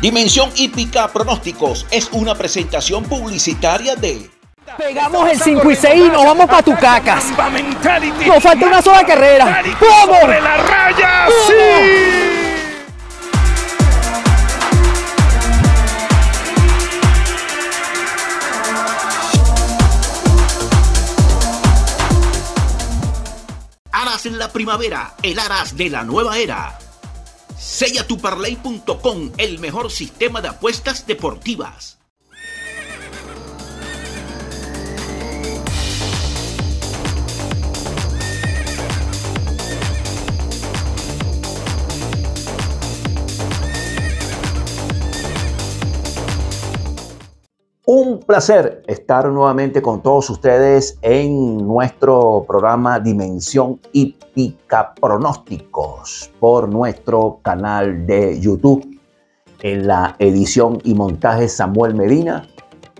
Dimensión Hípica Pronósticos es una presentación publicitaria de... Pegamos el 5 y 6 y nos vamos para tu cacas. Nos falta una sola carrera. ¡Vamos! ¡Sobre la raya! ¡Sí! Aras en la primavera, el Aras de la nueva era. Sellatuparlay.com, el mejor sistema de apuestas deportivas. Un placer estar nuevamente con todos ustedes en nuestro programa Dimensión Hípica Pronósticos por nuestro canal de YouTube. En la edición y montaje Samuel Medina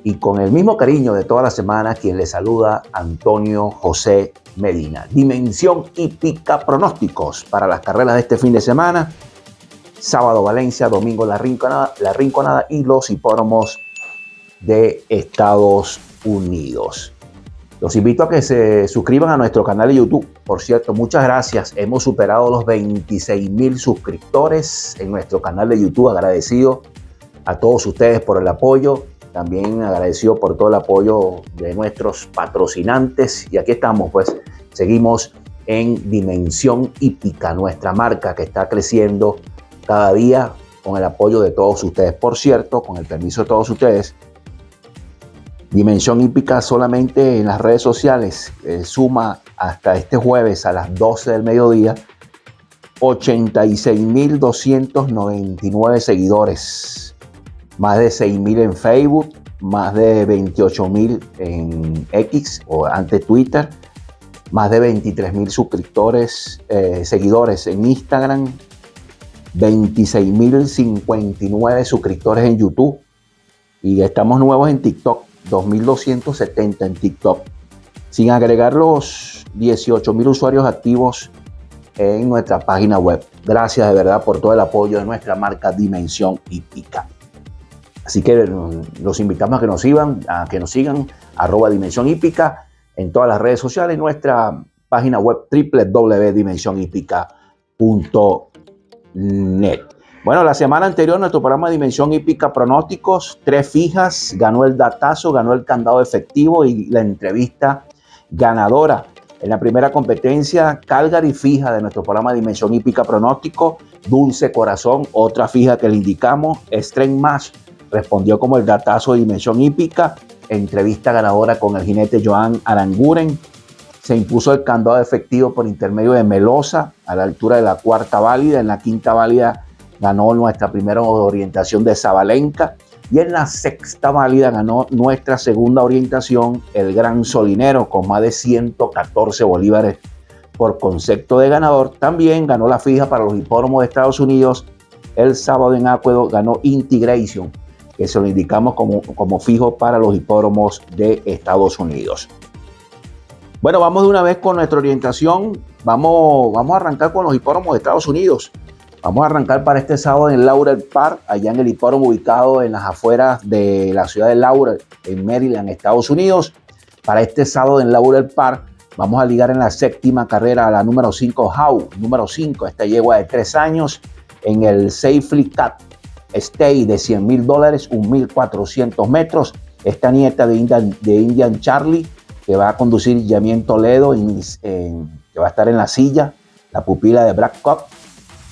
y con el mismo cariño de toda la semana quien le saluda Antonio José Medina. Dimensión Hípica Pronósticos para las carreras de este fin de semana. Sábado Valencia, domingo La Rinconada, la Rinconada y los hipódromos de Estados Unidos. Los invito a que se suscriban a nuestro canal de YouTube. Por cierto, muchas gracias. Hemos superado los 26 mil suscriptores en nuestro canal de YouTube. Agradecido a todos ustedes por el apoyo. También agradecido por todo el apoyo de nuestros patrocinantes. Y aquí estamos, pues, seguimos en Dimensión Hípica, nuestra marca que está creciendo cada día con el apoyo de todos ustedes. Por cierto, con el permiso de todos ustedes, Dimensión Hípica solamente en las redes sociales eh, suma hasta este jueves a las 12 del mediodía 86.299 seguidores, más de 6.000 en Facebook, más de 28.000 en X o ante Twitter, más de 23.000 suscriptores, eh, seguidores en Instagram, 26.059 suscriptores en YouTube. Y estamos nuevos en TikTok 2.270 en TikTok, sin agregar los 18.000 usuarios activos en nuestra página web. Gracias de verdad por todo el apoyo de nuestra marca Dimensión Hípica. Así que los invitamos a que nos sigan, a que nos sigan, arroba Dimensión Hípica en todas las redes sociales, nuestra página web www.dimensionhipica.net. Bueno, la semana anterior nuestro programa Dimensión Hípica Pronósticos, tres fijas, ganó el datazo, ganó el candado efectivo y la entrevista ganadora. En la primera competencia, Calgary fija de nuestro programa Dimensión Hípica Pronóstico, Dulce Corazón, otra fija que le indicamos, Strength respondió como el datazo de Dimensión Hípica, entrevista ganadora con el jinete Joan Aranguren, se impuso el candado efectivo por intermedio de Melosa a la altura de la cuarta válida, en la quinta válida ganó nuestra primera orientación de Zabalenka y en la sexta válida ganó nuestra segunda orientación el Gran Solinero con más de 114 bolívares por concepto de ganador. También ganó la fija para los hipódromos de Estados Unidos. El sábado en Acuedo ganó Integration, que se lo indicamos como, como fijo para los hipódromos de Estados Unidos. Bueno, vamos de una vez con nuestra orientación. Vamos, vamos a arrancar con los hipódromos de Estados Unidos. Vamos a arrancar para este sábado en Laurel Park, allá en el hipódromo ubicado en las afueras de la ciudad de Laurel, en Maryland, Estados Unidos. Para este sábado en Laurel Park vamos a ligar en la séptima carrera a la número 5 How, número 5, esta yegua de 3 años en el Safely Cat Stay de 100 mil dólares, 1.400 metros. Esta nieta de Indian, Charlie que va a conducir Yamien Toledo, que va a estar en la silla, la pupila de Black Cock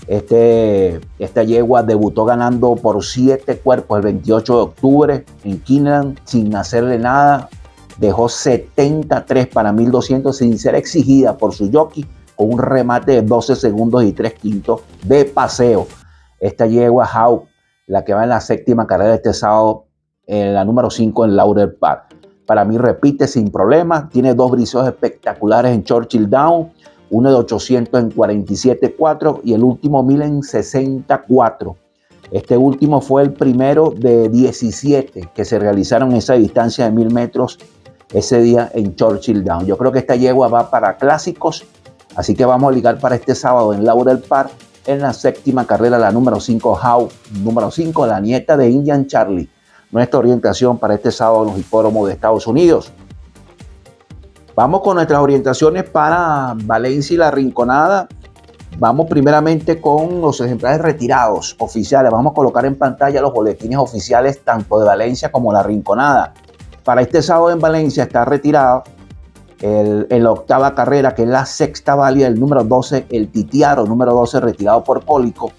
este, esta yegua debutó ganando por siete cuerpos el 28 de octubre en Kinland sin hacerle nada. Dejó 73 para 1200 sin ser exigida por su jockey con un remate de 12 segundos y 3 quintos de paseo. Esta yegua la que va en la séptima carrera este sábado, en la número 5 en Laurel Park. Para mí repite sin problema, tiene dos brisos espectaculares en Churchill Down uno de 800 en 47.4 y el último 1000 en 64. Este último fue el primero de 17 que se realizaron esa distancia de 1000 metros ese día en Churchill Down. Yo creo que esta yegua va para clásicos, así que vamos a ligar para este sábado en Laurel Park en la séptima carrera, la número 5, How, número 5, la nieta de Indian Charlie. Nuestra orientación para este sábado en los hipódromos de Estados Unidos. Vamos con nuestras orientaciones para Valencia y la Rinconada. Vamos primeramente con los ejemplares retirados oficiales. Vamos a colocar en pantalla los boletines oficiales tanto de Valencia como la Rinconada. Para este sábado en Valencia está retirado el, octava carrera, que es la sexta válida, el número 12, el Titiaro, número 12, retirado por Pólico.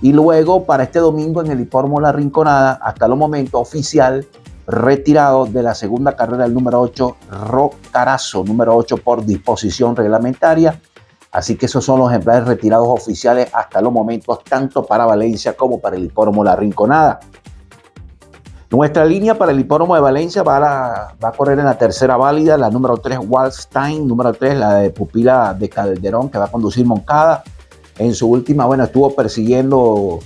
Y luego para este domingo en el hipódromo La Rinconada, hasta el momento oficial, retirado de la segunda carrera, el número 8, Rocarazo, número 8 por disposición reglamentaria. Así que esos son los ejemplares retirados oficiales hasta los momentos, tanto para Valencia como para el hipódromo La Rinconada. Nuestra línea para el hipódromo de Valencia va a, correr en la tercera válida, la número 3 Waldstein, número 3 la de Pupila de Calderón que va a conducir Moncada. En su última, bueno, estuvo persiguiendo,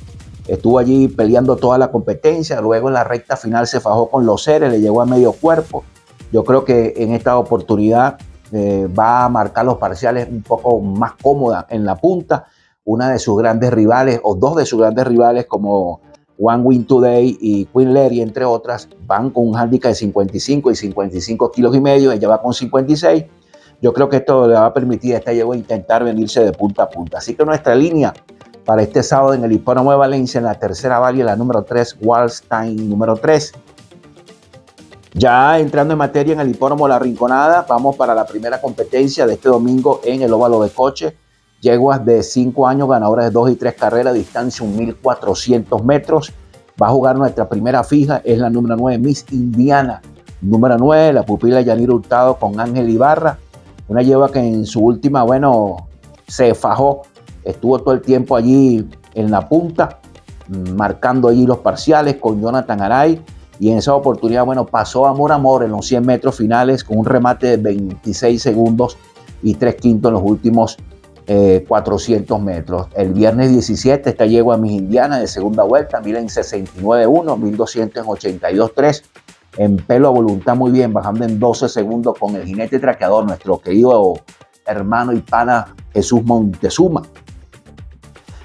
estuvo allí peleando toda la competencia, luego en la recta final se fajó con los seres, le llegó a medio cuerpo. Yo creo que en esta oportunidad eh, va a marcar los parciales un poco más cómoda en la punta. Una de sus grandes rivales, o dos de sus grandes rivales, como One Win Today y Queen Larry, entre otras, van con un handicap de 55 y 55 kilos y medio. Ella va con 56. Yo creo que esto le va a permitir a esta yegua intentar venirse de punta a punta. Así que nuestra línea para este sábado en el Hipódromo de Valencia, en la tercera valle, la número 3, Wallstein número 3. Ya entrando en materia en el hipódromo La Rinconada, vamos para la primera competencia de este domingo en el óvalo de coche. Yeguas de 5 años, ganadoras de 2 y 3 carreras, distancia 1400 metros. Va a jugar nuestra primera fija, es la número 9, Miss Indiana. Número 9, la pupila Yanir Hurtado con Ángel Ibarra. Una yegua que en su última, bueno, se fajó. Estuvo todo el tiempo allí en la punta, marcando allí los parciales con Jonathan Aray y en esa oportunidad, bueno, pasó amor amor en los 100 metros finales con un remate de 26 segundos y 3 quintos en los últimos 400 eh, metros. El viernes 17 esta yegua Mis Indiana de segunda vuelta, miren 69.1, 1200 en 82.3, en pelo a voluntad muy bien, bajando en 12 segundos con el jinete traqueador, nuestro querido hermano y pana Jesús Montezuma.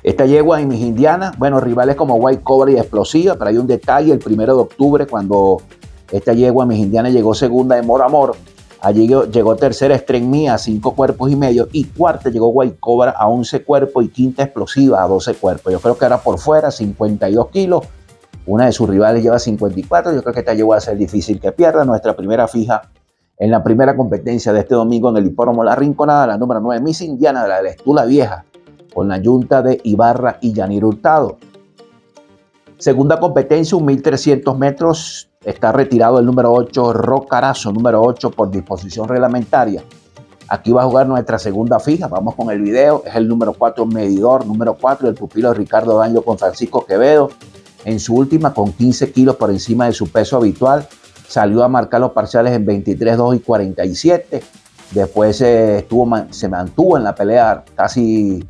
Esta yegua en mis indianas, bueno, rivales como White Cobra y Explosiva, pero hay un detalle, el primero de octubre, cuando esta yegua mis indianas llegó segunda de Mor Amor, allí llegó, tercera Stren Mía a cinco cuerpos y medio, y cuarta llegó White Cobra a 11 cuerpos y quinta Explosiva a 12 cuerpos. Yo creo que era por fuera, 52 kilos. Una de sus rivales lleva 54. Yo creo que esta yegua va a ser difícil que pierda. Nuestra primera fija en la primera competencia de este domingo en el hipódromo La Rinconada, la número 9, Miss Indiana de la Estula Vieja con la Junta de Ibarra y Yanir Hurtado. Segunda competencia, un 1300 metros. Está retirado el número 8, Rocarazo, número 8 por disposición reglamentaria. Aquí va a jugar nuestra segunda fija. Vamos con el video. Es el número 4, medidor. Número 4, el pupilo Ricardo Daño con Francisco Quevedo. En su última, con 15 kilos por encima de su peso habitual. Salió a marcar los parciales en 23, 2 y 47. Después estuvo, se mantuvo en la pelea casi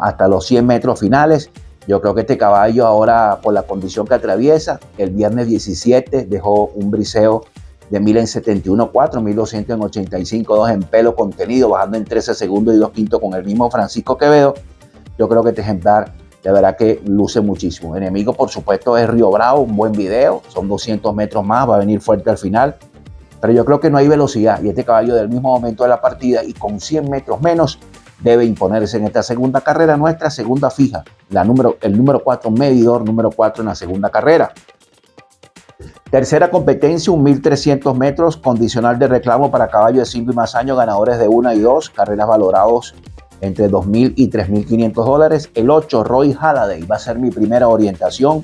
hasta los 100 metros finales. Yo creo que este caballo ahora, por la condición que atraviesa, el viernes 17 dejó un briseo de 1000 en 71.4, 1200 en 85.2 en pelo contenido, bajando en 13 segundos y 2 quintos con el mismo Francisco Quevedo. Yo creo que este ejemplar de verdad que luce muchísimo. Enemigo, por supuesto, es Río Bravo, un buen video, son 200 metros más, va a venir fuerte al final. Pero yo creo que no hay velocidad y este caballo del mismo momento de la partida y con 100 metros menos debe imponerse en esta segunda carrera, nuestra segunda fija, la número, el número 4, medidor número 4 en la segunda carrera. Tercera competencia, un 1300 metros, condicional de reclamo para caballos de 5 y más años, ganadores de 1 y 2, carreras valorados entre 2.000 y 3.500 dólares. El 8, Roy Halladay, va a ser mi primera orientación.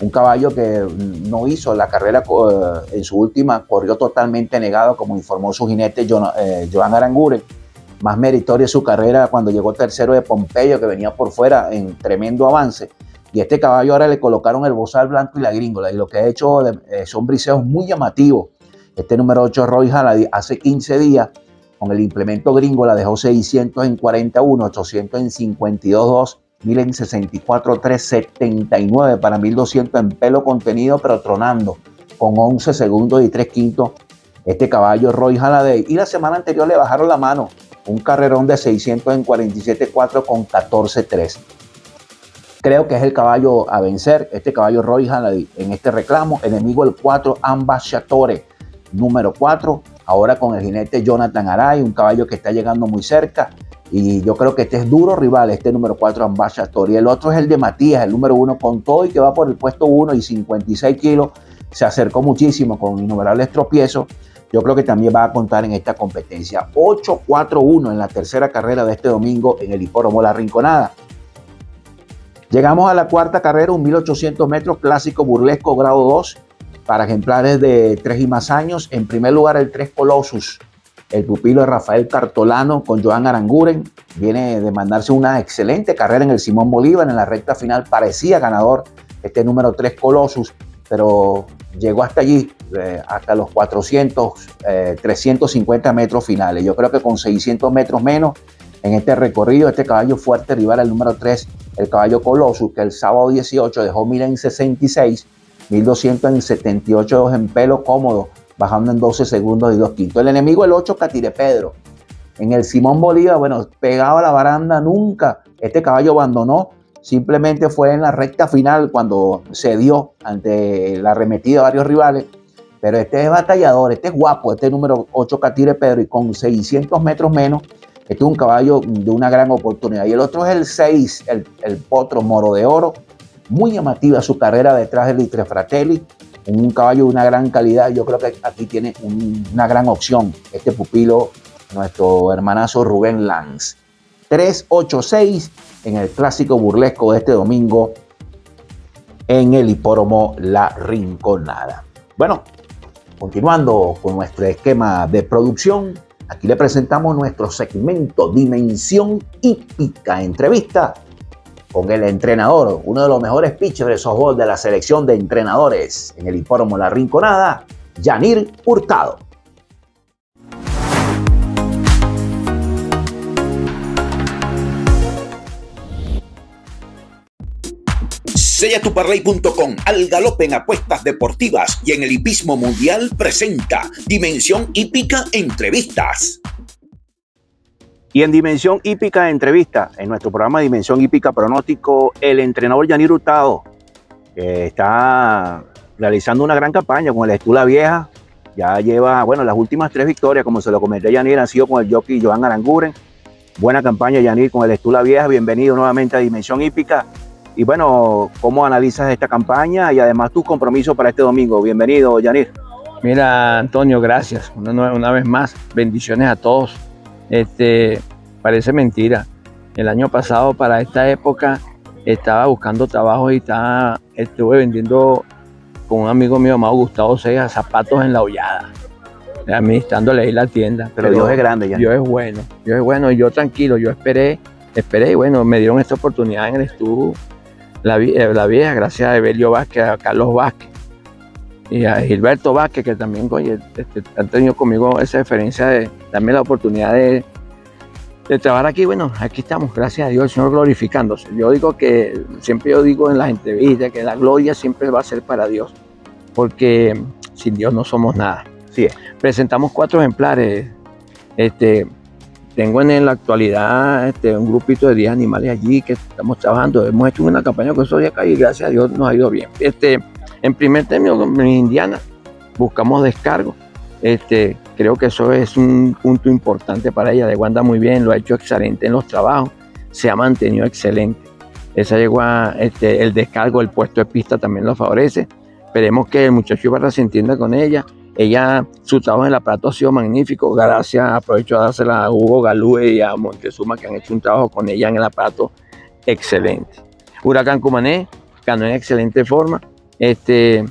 Un caballo que no hizo la carrera eh, en su última, corrió totalmente negado, como informó su jinete eh, Joan Aranguren más meritoria su carrera cuando llegó tercero de Pompeyo, que venía por fuera en tremendo avance. Y este caballo ahora le colocaron el bozal blanco y la gringola. Y lo que ha hecho eh, son briseos muy llamativos. Este número 8, Roy Hallady, hace 15 días, con el implemento gringola, dejó 600 en 41, 800 en 52, 1000 en 64, 379 para 1200 en pelo contenido, pero tronando, con 11 segundos y 3 quintos. Este caballo, Roy Halladay. Y la semana anterior le bajaron la mano un carrerón de 600 en 47.4 con 14.3. Creo que es el caballo a vencer, este caballo Royal en este reclamo. Enemigo el 4, Ambasciatore, número 4. Ahora con el jinete Jonathan Aray, un caballo que está llegando muy cerca. Y yo creo que este es duro rival, este número 4 Ambassador. Y el otro es el de Matías, el número 1 con todo y que va por el puesto 1 y 56 kilos. Se acercó muchísimo con innumerables tropiezos. Yo creo que también va a contar en esta competencia. 8-4-1 en la tercera carrera de este domingo en el Hipódromo La Rinconada. Llegamos a la cuarta carrera, un 1800 metros clásico burlesco grado 2 para ejemplares de 3 y más años. En primer lugar, el 3 Colossus el pupilo de Rafael Cartolano con Joan Aranguren. Viene de mandarse una excelente carrera en el Simón Bolívar. En la recta final parecía ganador este número 3 Colossus, pero llegó hasta allí, eh, hasta los 400, 350 eh, metros finales. Yo creo que con 600 metros menos en este recorrido, este caballo fuerte rival, el número 3, el caballo Colossus, que el sábado 18 dejó 1000 en 66, 1200 en 78 en pelo cómodo bajando en 12 segundos y 2 quintos. El enemigo, el 8, Catire Pedro. En el Simón Bolívar, bueno, pegado a la baranda nunca. Este caballo abandonó. Simplemente fue en la recta final cuando se dio ante la arremetida de varios rivales. Pero este es batallador, este es guapo, este número 8 Catire Pedro y con 600 metros menos, este es un caballo de una gran oportunidad. Y el otro es el 6, el, Potro Moro de Oro. Muy llamativa su carrera detrás del Litre Fratelli un caballo de una gran calidad. Yo creo que aquí tiene una gran opción este pupilo, nuestro hermanazo Rubén Lanz. 386 en el clásico burlesco de este domingo en el hipódromo La Rinconada. Bueno, continuando con nuestro esquema de producción, aquí le presentamos nuestro segmento Dimensión Hípica Entrevista con el entrenador, uno de los mejores pitchers de softball de la selección de entrenadores en el hipódromo La Rinconada, Yanir Hurtado. Sellatuparlay.com al galope en apuestas deportivas y en el hipismo mundial presenta Dimensión Hípica Entrevistas. Y en Dimensión Hípica Entrevista, en nuestro programa Dimensión Hípica Pronóstico, el entrenador Yanir Hurtado está realizando una gran campaña con el Estula Vieja. Ya lleva, bueno, las últimas tres victorias, como se lo comenté Yanir, han sido con el jockey Joan Aranguren. Buena campaña, Yanir, con el Estula Vieja. Bienvenido nuevamente a Dimensión Hípica. Y bueno, ¿cómo analizas esta campaña y además tus compromisos para este domingo? Bienvenido, Yanir. Mira, Antonio, gracias. Una, una vez más, bendiciones a todos este, parece mentira. El año pasado para esta época estaba buscando trabajo y estaba, estuve vendiendo con un amigo mío llamado Gustavo Sega zapatos en la hollada, administrándole ahí la tienda. Pero, Dios es grande ya. Dios es bueno, Dios es bueno y yo tranquilo, yo esperé, esperé y bueno, me dieron esta oportunidad en el estudio, la, eh, la vieja, gracias a Evelio Vázquez, a Carlos Vázquez y a Gilberto Vázquez, que también este, han tenido conmigo esa diferencia de darme la oportunidad de, trabajar aquí. Bueno, aquí estamos, gracias a Dios, el Señor glorificándose. Yo digo que, siempre yo digo en las entrevistas, que la gloria siempre va a ser para Dios, porque sin Dios no somos nada. Sí. Presentamos cuatro ejemplares. Este, tengo en la actualidad este, un grupito de 10 animales allí que estamos trabajando. Hemos hecho una campaña con esos días acá y gracias a Dios nos ha ido bien. Este, en primer término, en Indiana buscamos descargo. Este, creo que eso es un punto importante para ella. De Wanda muy bien, lo ha hecho excelente en los trabajos, se ha mantenido excelente. Esa este, el descargo, el puesto de pista también lo favorece. Esperemos que el muchacho Ibarra se entienda con ella. Ella, su trabajo en el aparato ha sido magnífico. Gracias, aprovecho a dársela a Hugo Galúe y a Montezuma que han hecho un trabajo con ella en el aparato excelente. Huracán Cumané ganó en excelente forma. Este,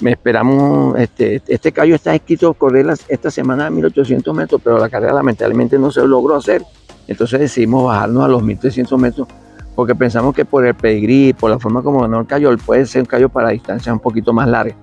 me esperamos, este, este callo está escrito correr esta semana a 1800 metros, pero la carrera lamentablemente no se logró hacer. Entonces decidimos bajarnos a los 1300 metros porque pensamos que por el pedigrí, por la forma como ganó el callo, puede ser un callo para distancias un poquito más largas.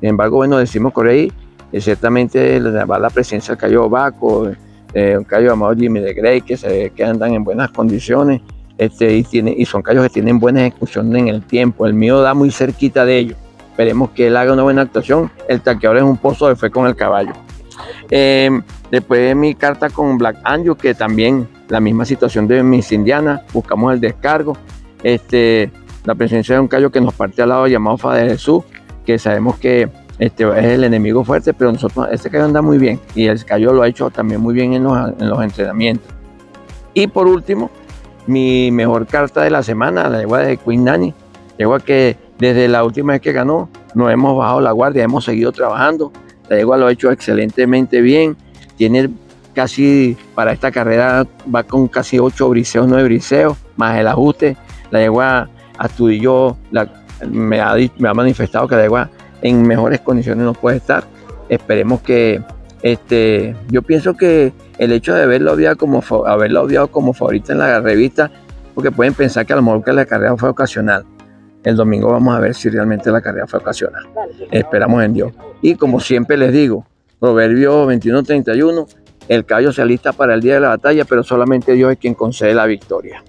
Sin embargo, bueno, decimos correr ahí, y ciertamente va la presencia del callo Baco, eh, un callo llamado Jimmy de Grey, que, se, que andan en buenas condiciones. Este, y, tiene, y son callos que tienen buena ejecución en el tiempo. El mío da muy cerquita de ellos. Esperemos que él haga una buena actuación. El taqueador es un pozo de fe con el caballo. Em, Después mi carta con Black Angel, que también la misma situación de Miss Indiana, buscamos el descargo. Este, la presencia de un callo que nos parte al lado llamado Fade Jesús, que sabemos que este es el enemigo fuerte, pero nosotros, este callo anda muy bien y el callo lo ha hecho también muy bien en los, en los entrenamientos. Y por último, mi mejor carta de la semana, la llegó de Queen Nani, llegó a que desde la última vez que ganó, no hemos bajado la guardia, hemos seguido trabajando, la yegua lo ha hecho excelentemente bien, tiene casi para esta carrera va con casi 8 briseos, 9 briseos, más el ajuste. La yegua Astudillo la, me, ha, manifestado que la yegua en mejores condiciones no puede estar. Esperemos que este, yo pienso que el hecho de haberlo obviado como, haberlo obviado como favorita en la revista, porque pueden pensar que a lo mejor que la carrera fue ocasional. El domingo vamos a ver si realmente la carrera fue ocasional. Esperamos en Dios. Y como siempre les digo, Proverbio 21:31, el caballo se alista para el día de la batalla, pero solamente Dios es quien concede la victoria.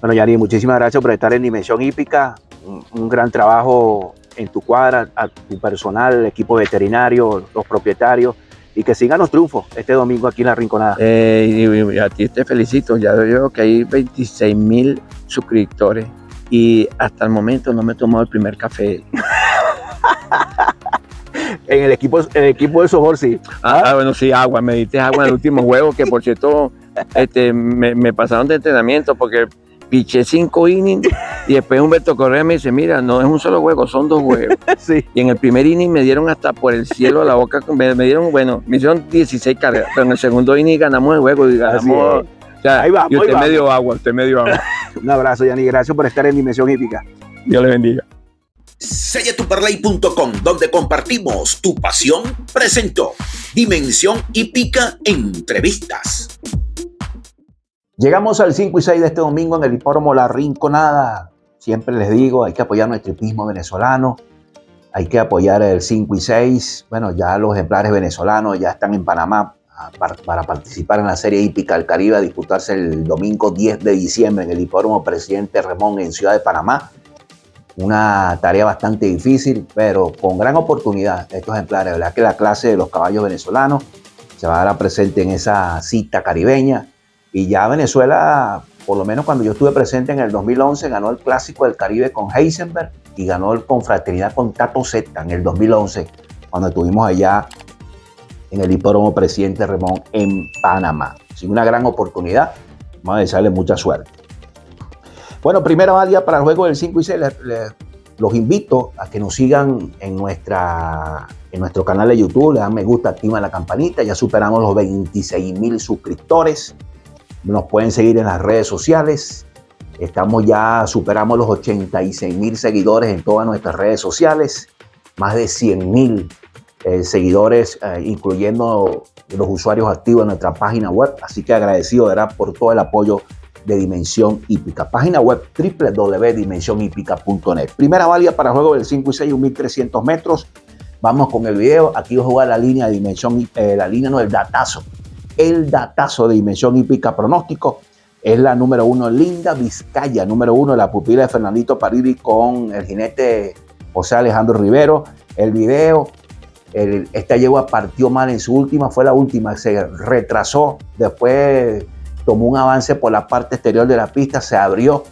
Bueno, Yanni, muchísimas gracias por estar en Dimensión Hípica. Un, gran trabajo en tu cuadra, a tu personal, el equipo veterinario, los propietarios y que sigan los triunfos este domingo aquí en la Rinconada. Eh, y, a ti te felicito, ya veo que hay 26 mil suscriptores y hasta el momento no me he tomado el primer café. en el equipo, el equipo de Sobor sí. Ah, ah, bueno, sí, agua. Me diste agua en el último juego, que por cierto este, me, pasaron de entrenamiento porque piché cinco innings y después Humberto Correa me dice, mira, no es un solo juego, son dos juegos. Sí. Y en el primer inning me dieron hasta por el cielo a la boca, me, dieron, bueno, me hicieron 16 carreras, pero en el segundo inning ganamos el juego y ganamos... ahí va, y usted me dio agua, usted me dio agua. un abrazo, Yanni, gracias por estar en Dimensión Hípica. Dios le bendiga. Selletuparlay.com, donde compartimos tu pasión, presentó Dimensión Hípica Entrevistas. Llegamos al 5 y 6 de este domingo en el hipódromo La Rinconada. Siempre les digo, hay que apoyar nuestro hipismo venezolano, hay que apoyar el 5 y 6. Bueno, ya los ejemplares venezolanos ya están en Panamá ah, para, participar en la Serie Hípica del Caribe a disputarse el domingo 10 de diciembre en el hipódromo Presidente Ramón en Ciudad de Panamá una tarea bastante difícil, pero con gran oportunidad estos ejemplares. verdad que la clase de los caballos venezolanos se va a dar presente en esa cita caribeña. Y ya Venezuela, por lo menos cuando yo estuve presente en el 2011, ganó el Clásico del Caribe con Heisenberg y ganó el Confraternidad con Tato Zeta en el 2011, cuando estuvimos allá en el hipódromo Presidente Ramón en Panamá. Sin una gran oportunidad, vamos a desearle mucha suerte. Bueno, primera válida para el juego del 5 y 6. los invito a que nos sigan en, nuestra, en nuestro canal de YouTube, le dan me gusta, activan la campanita. Ya superamos los 26 mil suscriptores. Nos pueden seguir en las redes sociales. Estamos ya, superamos los 86 mil seguidores en todas nuestras redes sociales. Más de 100 mil eh, seguidores, eh, incluyendo los usuarios activos en nuestra página web. Así que agradecido, ¿verdad? Por todo el apoyo de Dimensión Hípica. Página web www.dimensionhípica.net. Primera válida para juego del 5 y 6, 1300 metros. Vamos con el video. Aquí voy a la línea de Dimensión, eh, la línea no, el datazo. El datazo de Dimensión Hípica pronóstico es la número uno, Linda Vizcaya, número uno, la pupila de Fernandito Paridi con el jinete José Alejandro Rivero. El video, esta yegua partió mal en su última, fue la última, se retrasó, después tomó un avance por la parte exterior de la pista, se abrió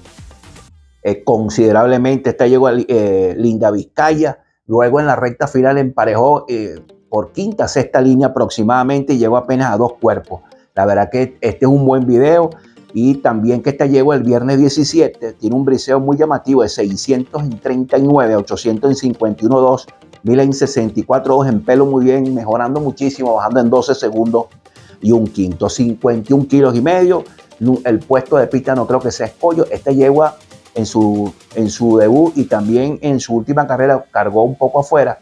eh, considerablemente, esta llegó a eh, Linda Vizcaya, luego en la recta final emparejó eh, por quinta, sexta línea aproximadamente y llegó apenas a dos cuerpos. La verdad que este es un buen video y también que esta llegó el viernes 17, tiene un briseo muy llamativo de 639 a 851 2, mil en 64 en pelo muy bien, mejorando muchísimo, bajando en 12 segundos y un quinto, 51 kilos y medio. El puesto de pista no creo que sea escollo. Esta yegua en su, en su debut y también en su última carrera cargó un poco afuera.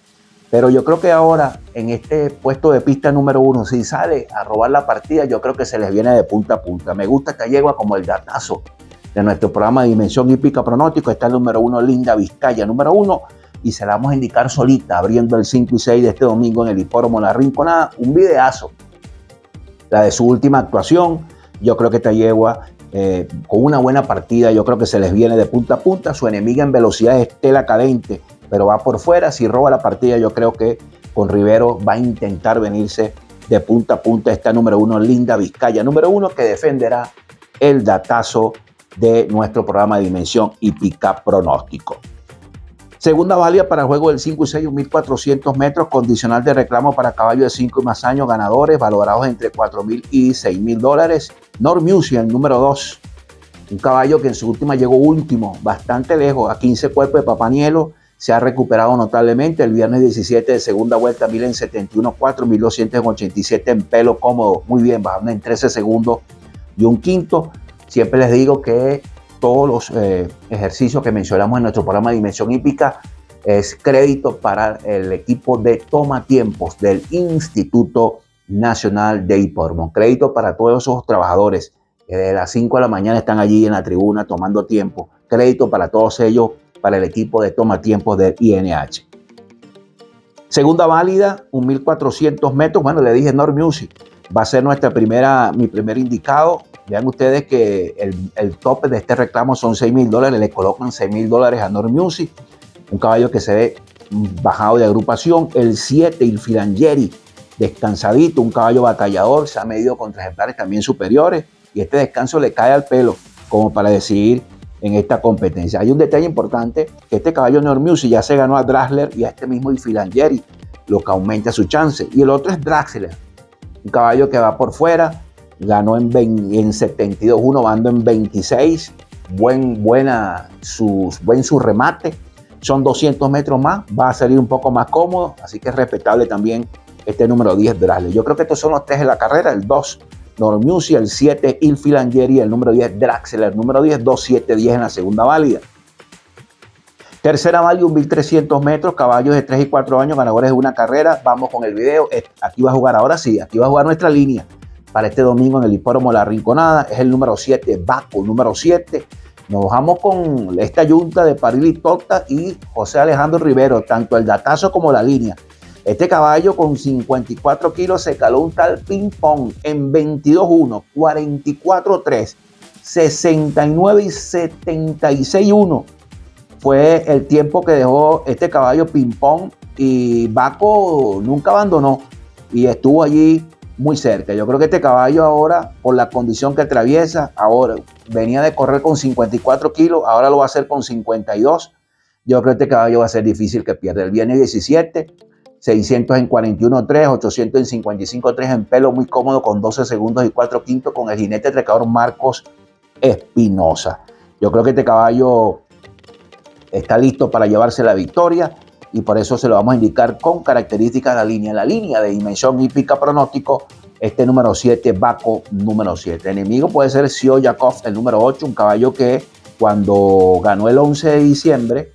Pero yo creo que ahora en este puesto de pista número uno, si sale a robar la partida, yo creo que se les viene de punta a punta. Me gusta yegua como el datazo de nuestro programa de Dimensión Hípica Pronóstico. Está el número uno, Linda Vizcaya, número uno. Y se la vamos a indicar solita, abriendo el 5 y 6 de este domingo en el hipódromo La Rinconada. Un videazo la de su última actuación. Yo creo que esta eh, con una buena partida, yo creo que se les viene de punta a punta. Su enemiga en velocidad es Tela Cadente, pero va por fuera. Si roba la partida, yo creo que con Rivero va a intentar venirse de punta a punta esta número uno, Linda Vizcaya, número uno que defenderá el datazo de nuestro programa de Dimensión Hípica Pronóstico. Segunda válida para juego del 5 y 6, 1400 metros, condicional de reclamo para caballos de 5 y más años, ganadores valorados entre 4.000 y 6.000 dólares. Norm Music, número 2, un caballo que en su última llegó último, bastante lejos, a 15 cuerpos de Papanielo, se ha recuperado notablemente. El viernes 17 de segunda vuelta, 1000 en 71.4, 1287 en pelo cómodo, muy bien, bajando en 13 segundos y un quinto. Siempre les digo que todos los eh, ejercicios que mencionamos en nuestro programa Dimensión Hípica es crédito para el equipo de toma tiempos del Instituto Nacional de Hipódromo. Crédito para todos esos trabajadores que desde las 5 de la mañana están allí en la tribuna tomando tiempo. Crédito para todos ellos para el equipo de toma tiempos del INH. Segunda válida, un 1400 metros. Bueno, le dije North Music. Va a ser nuestra primera, mi primer indicado. Vean ustedes que el, el tope de este reclamo son 6 mil dólares. Le colocan 6 mil dólares a North Music. Un caballo que se ve bajado de agrupación. El 7, el Filangeri, descansadito. Un caballo batallador. Se ha medido contra ejemplares también superiores. Y este descanso le cae al pelo como para decidir en esta competencia. Hay un detalle importante, que este caballo Music ya se ganó a Drasler y a este mismo Ifilangeri, lo que aumenta su chance. Y el otro es Draxler, un caballo que va por fuera, ganó en, en 72-1, bando en 26, buen, buena buen su remate, son 200 metros más, va a salir un poco más cómodo, así que es respetable también este número 10 Drasler. Yo creo que estos son los tres de la carrera, el 2 Normusi, el 7 Il Filangeri, el número 10 Draxler, el número 10 2710 en la segunda válida. Tercera válida, 1300 metros, caballos de 3 y 4 años, ganadores de una carrera. Vamos con el video. Aquí va a jugar, ahora sí, aquí va a jugar nuestra línea para este domingo en el hipódromo La Rinconada. Es el número 7, Baco, número 7. Nos vamos con esta yunta de Parili Tota y José Alejandro Rivero, tanto el datazo como la línea. Este caballo con 54 kilos se caló un tal ping pong en 22-1, 44-3, 69 y 76-1. Fue el tiempo que dejó este caballo ping pong y Baco nunca abandonó y estuvo allí muy cerca. Yo creo que este caballo ahora, por la condición que atraviesa, ahora venía de correr con 54 kilos, ahora lo va a hacer con 52. Yo creo que este caballo va a ser difícil que pierda. El viernes 17 600 en 41.3, 800 en 55.3 en pelo muy cómodo con 12 segundos y 4 quintos con el jinete trecador Marcos Espinosa. Yo creo que este caballo está listo para llevarse la victoria y por eso se lo vamos a indicar con características de la línea. La línea de dimensión hípica pronóstico, este número 7, Baco número 7. enemigo puede ser Sio Yakov, el número 8, un caballo que cuando ganó el 11 de diciembre,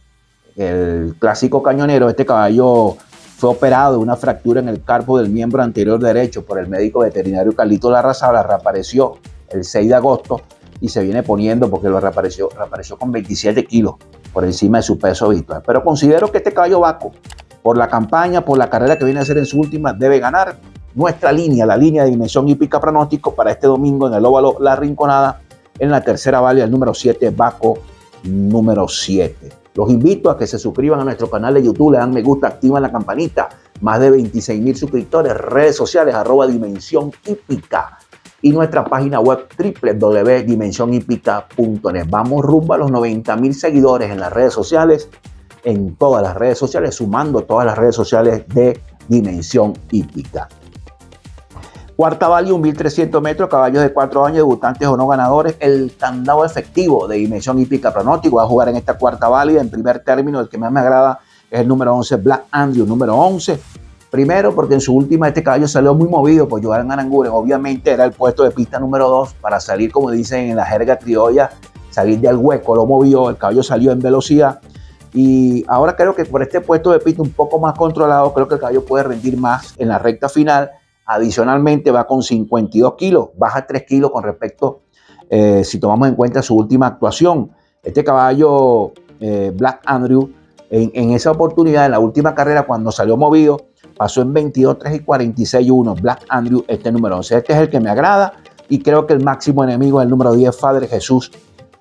el clásico cañonero, este caballo fue operado de una fractura en el carpo del miembro anterior derecho por el médico veterinario Carlito Larrazabala, reapareció el 6 de agosto y se viene poniendo porque lo reapareció, reapareció con 27 kilos por encima de su peso habitual. Pero considero que este caballo vaco, por la campaña, por la carrera que viene a hacer en su última, debe ganar nuestra línea, la línea de dimensión hípica pronóstico para este domingo en el óvalo La Rinconada, en la tercera válida, el número 7, Baco número 7. Los invito a que se suscriban a nuestro canal de YouTube, le dan me gusta, activan la campanita. Más de 26 mil suscriptores, redes sociales, arroba Dimensión Hípica y nuestra página web www.dimensionhipica.net. Vamos rumbo a los 90 mil seguidores en las redes sociales, en todas las redes sociales, sumando todas las redes sociales de Dimensión Hípica. Cuarta value, 1300 metros, caballos de 4 años, debutantes o no ganadores. El candado efectivo de dimensión hípica pronóstico va a jugar en esta cuarta válida. En primer término, el que más me agrada es el número 11, Black Andrew, número 11. Primero, porque en su última este caballo salió muy movido por en Aranguren. Obviamente era el puesto de pista número 2 para salir, como dicen en la jerga criolla, salir del hueco. Lo movió, el caballo salió en velocidad. Y ahora creo que por este puesto de pista un poco más controlado, creo que el caballo puede rendir más en la recta final Adicionalmente va con 52 kilos, baja 3 kilos con respecto, eh, si tomamos en cuenta su última actuación. Este caballo eh, Black Andrew, en, esa oportunidad, en la última carrera, cuando salió movido, pasó en 22, 3 y 46, 1. Black Andrew, este número 11. Este es el que me agrada y creo que el máximo enemigo es el número 10, Padre Jesús,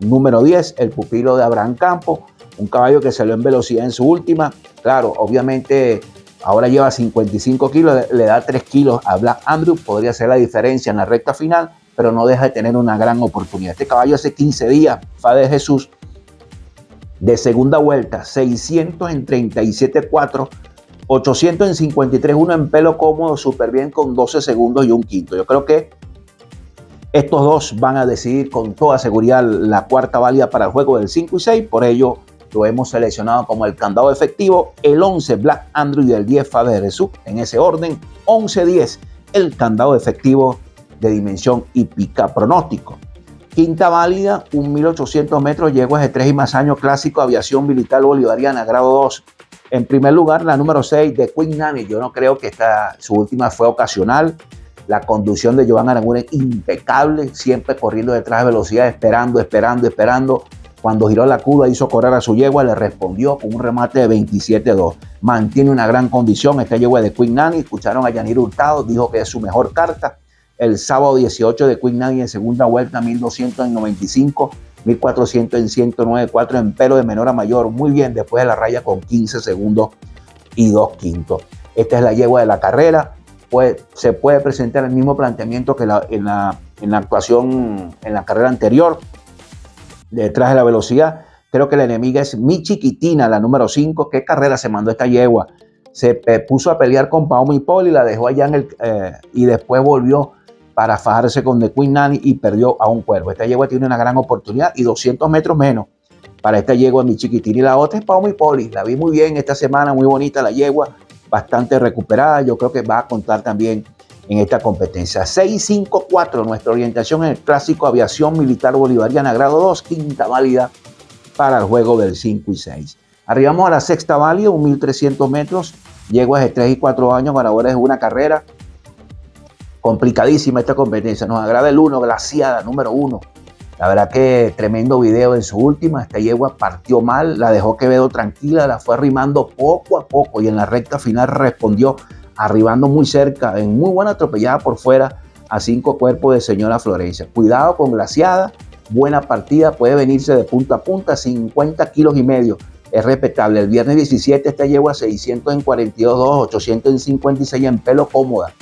número 10, el pupilo de Abraham Campo, un caballo que salió en velocidad en su última. Claro, obviamente Ahora lleva 55 kilos, le da 3 kilos a Black Andrew. Podría ser la diferencia en la recta final, pero no deja de tener una gran oportunidad. Este caballo hace 15 días, Fade Jesús, de segunda vuelta, 600 en 37.4, 800 en 53, uno en pelo cómodo, súper bien con 12 segundos y un quinto. Yo creo que estos dos van a decidir con toda seguridad la cuarta válida para el juego del 5 y 6, por ello lo hemos seleccionado como el candado efectivo, el 11 Black Andrew y el 10 Faber Jesús, en ese orden, 11-10, el candado efectivo de dimensión y pica pronóstico. Quinta válida, un 1800 metros, yeguas de 3 y más años, clásico, aviación militar bolivariana, grado 2. En primer lugar, la número 6 de Queen Nanny. Yo no creo que esta, su última fue ocasional. La conducción de Joan Aranguren impecable, siempre corriendo detrás de velocidad, esperando, esperando, esperando. Cuando giró la curva, hizo correr a su yegua, le respondió con un remate de 27-2. Mantiene una gran condición esta yegua de Queen Nanny. Escucharon a Yanir Hurtado, dijo que es su mejor carta el sábado 18 de Queen Nanny en segunda vuelta, 1295, 1400 en 109.4 en pelo de menor a mayor, muy bien después de la raya con 15 segundos y 2 quintos. Esta es la yegua de la carrera, pues se puede presentar el mismo planteamiento que la, en la actuación en la carrera anterior, detrás de la velocidad. Creo que la enemiga es mi chiquitina, la número 5. ¿Qué carrera se mandó esta yegua? Se puso a pelear con Paul y la dejó allá en el. Eh, y después volvió para fajarse con The Queen Nanny y perdió a un cuervo. Esta yegua tiene una gran oportunidad y 200 metros menos para esta yegua mi chiquitín. Y la otra es y Poli. La vi muy bien esta semana, muy bonita la yegua, bastante recuperada. Yo creo que va a contar también en esta competencia. 654, nuestra orientación en el clásico Aviación Militar Bolivariana, grado 2, quinta válida para el juego del 5 y 6. Arribamos a la sexta válida, 1300 metros. Yeguas de 3 y 4 años, ahora es una carrera complicadísima esta competencia. Nos agrada el 1, glaciada, número 1. La verdad que tremendo video en su última. Esta yegua partió mal, la dejó Quevedo tranquila, la fue arrimando poco a poco y en la recta final respondió arribando muy cerca, en muy buena atropellada por fuera a cinco cuerpos de señora Florencia. Cuidado con glaciada, buena partida, puede venirse de punta a punta, 50 kilos y medio. Es respetable. El viernes 17 esta yegua 600 en 42, 800 en 56 en pelo cómoda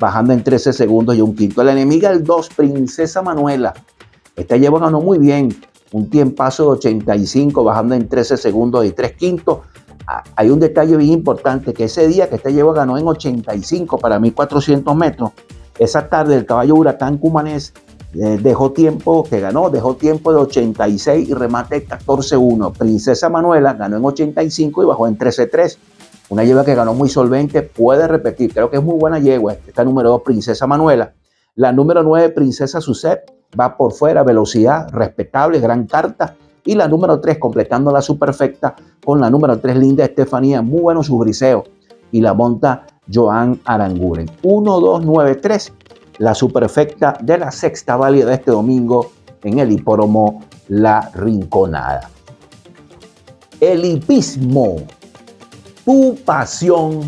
bajando en 13 segundos y un quinto. La enemiga, el 2, Princesa Manuela. Esta lleva ganó muy bien, un tiempazo de 85, bajando en 13 segundos y 3 quintos. Hay un detalle bien importante, que ese día que esta lleva ganó en 85 para 1400 metros, esa tarde el caballo Huracán Cumanés eh, dejó tiempo, que ganó, dejó tiempo de 86 y remate 14-1. Princesa Manuela ganó en 85 y bajó en 13-3. Una yegua que ganó muy solvente, puede repetir. Creo que es muy buena yegua. Esta número 2, Princesa Manuela. La número 9, Princesa Suset, va por fuera, velocidad, respetable, gran carta. Y la número 3, completando la superfecta, con la número 3, Linda Estefanía, muy bueno su briseo. Y la monta Joan Aranguren. 1, 2, 9, 3, la superfecta de la sexta válida de este domingo en el hipódromo La Rinconada. El hipismo tu pasión,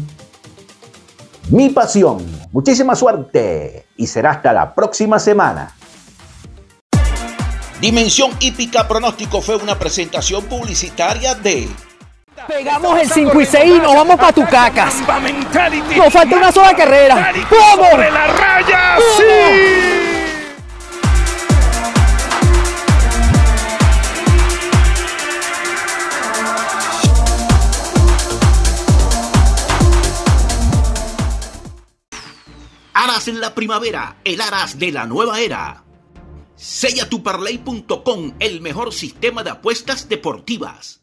mi pasión. Muchísima suerte y será hasta la próxima semana. Dimensión Hípica Pronóstico fue una presentación publicitaria de... Pegamos el 5 y 6 y nos vamos para tu cacas. Nos falta una sola carrera. ¡Vamos! ¡Sobre la raya! ¡Sí! Aras en la primavera, el Aras de la nueva era. Sellatuparley.com, el mejor sistema de apuestas deportivas.